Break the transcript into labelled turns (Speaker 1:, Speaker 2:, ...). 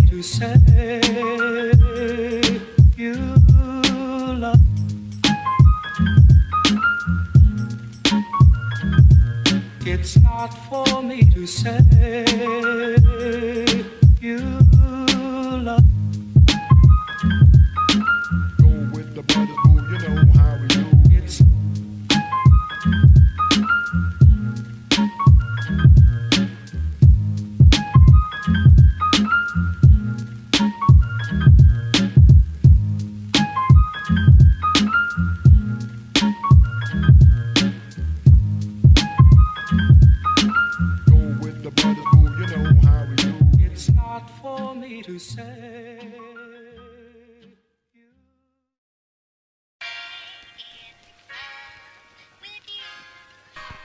Speaker 1: to say you love. It's not for me to say you love. Go with the.